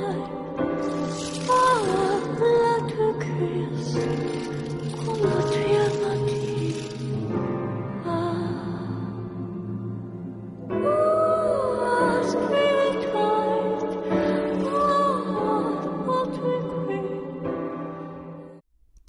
heart.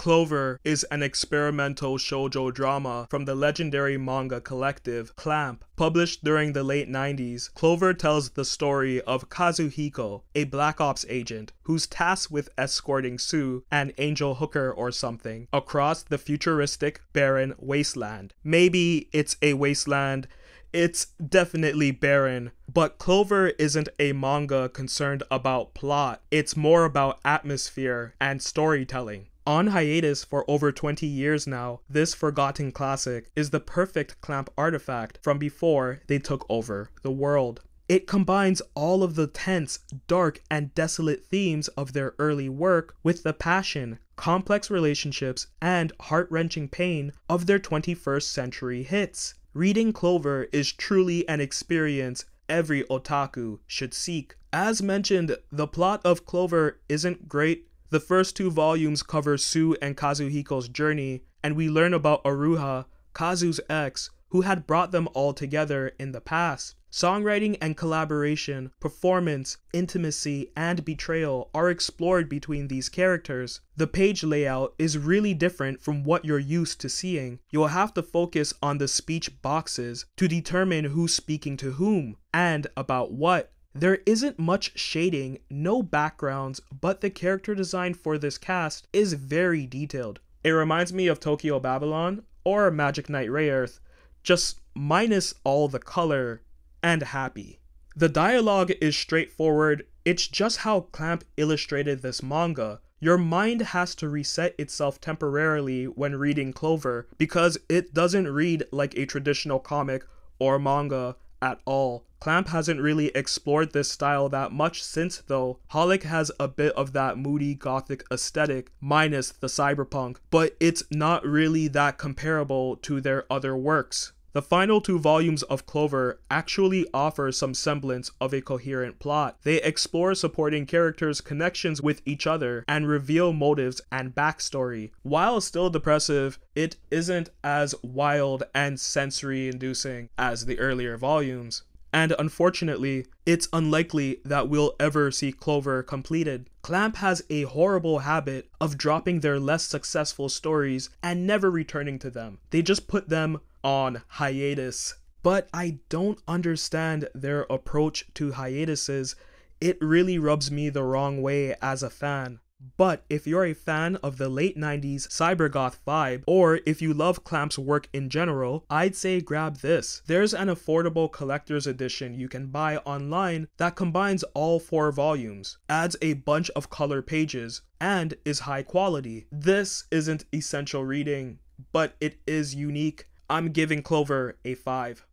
Clover is an experimental shoujo drama from the legendary manga collective Clamp. Published during the late 90s, Clover tells the story of Kazuhiko, a Black Ops agent who's tasked with escorting Sue, an angel hooker or something, across the futuristic barren wasteland. Maybe it's a wasteland it's definitely barren, but Clover isn't a manga concerned about plot. It's more about atmosphere and storytelling. On hiatus for over 20 years now, this forgotten classic is the perfect Clamp artifact from before they took over the world. It combines all of the tense, dark, and desolate themes of their early work with the passion, complex relationships, and heart wrenching pain of their 21st century hits. Reading Clover is truly an experience every otaku should seek. As mentioned, the plot of Clover isn't great the first two volumes cover Sue and Kazuhiko's journey, and we learn about Oruha, Kazu's ex, who had brought them all together in the past. Songwriting and collaboration, performance, intimacy, and betrayal are explored between these characters. The page layout is really different from what you're used to seeing. You'll have to focus on the speech boxes to determine who's speaking to whom and about what. There isn't much shading, no backgrounds, but the character design for this cast is very detailed. It reminds me of Tokyo Babylon or Magic Knight Rayearth, just minus all the color and happy. The dialogue is straightforward, it's just how Clamp illustrated this manga. Your mind has to reset itself temporarily when reading Clover because it doesn't read like a traditional comic or manga at all. Clamp hasn't really explored this style that much since though. Holic has a bit of that moody gothic aesthetic minus the cyberpunk, but it's not really that comparable to their other works. The final two volumes of Clover actually offer some semblance of a coherent plot. They explore supporting characters' connections with each other and reveal motives and backstory. While still depressive, it isn't as wild and sensory inducing as the earlier volumes and unfortunately, it's unlikely that we'll ever see Clover completed. Clamp has a horrible habit of dropping their less successful stories and never returning to them. They just put them on hiatus. But I don't understand their approach to hiatuses. It really rubs me the wrong way as a fan. But if you're a fan of the late 90s cybergoth vibe, or if you love Clamp's work in general, I'd say grab this. There's an affordable collector's edition you can buy online that combines all four volumes, adds a bunch of color pages, and is high quality. This isn't essential reading, but it is unique. I'm giving Clover a 5.